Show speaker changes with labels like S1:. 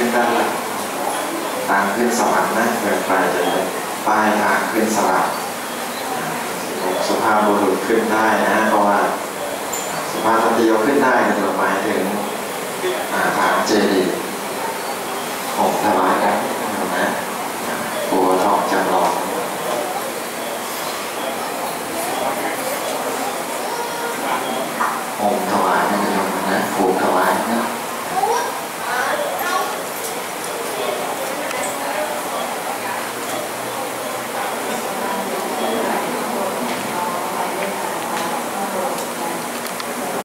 S1: ขึ้นด้านหลังทางขึ้นสวรรค์นะเดินไปจะได้ป้ายทางขึ้นสวรรค์สุภาพบุรุษขึ้นได้นะเพราะว่าสุภาพสตรีขึ้นได้แต่หมายถึงฐานเจดีย์ของทวาย